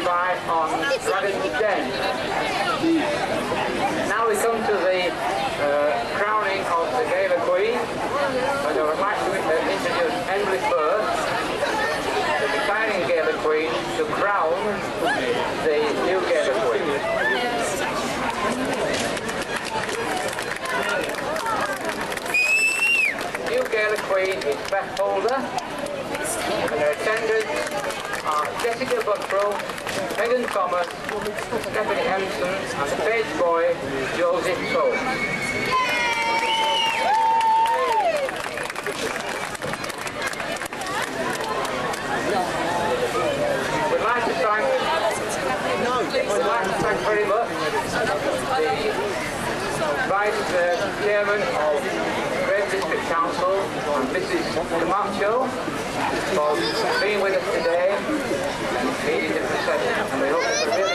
Levi on Dragon's Den. Now we come to the uh, crowning of the Gala Queen, and I would like to introduce Emily first, the retiring Gala Queen, to crown the new Gala Queen. New Gala Queen is Beth Holder, Megan Thomas, Stephanie Henson, and page boy, Joseph Cole. We'd like to thank, we'd like to thank very much the Vice uh, Chairman of Council, Mrs. Camacho, for being with us today and leading the procession. And we hope that you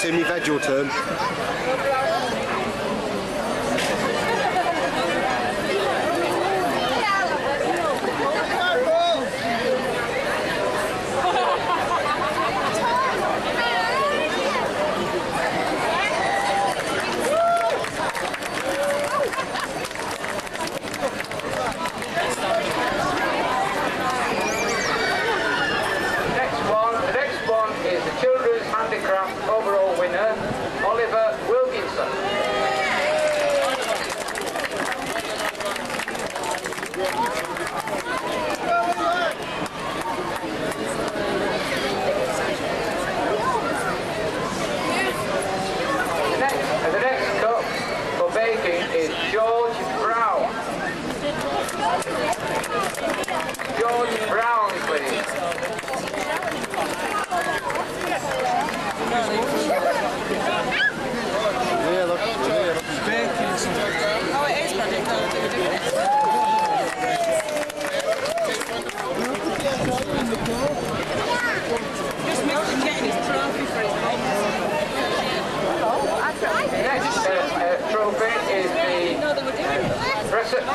Tomorrow. Come on, Tim,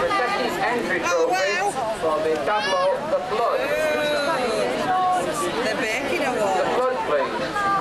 Recession Entry Trophy for the tableau The Flood. They're baking or The what? Flood, please.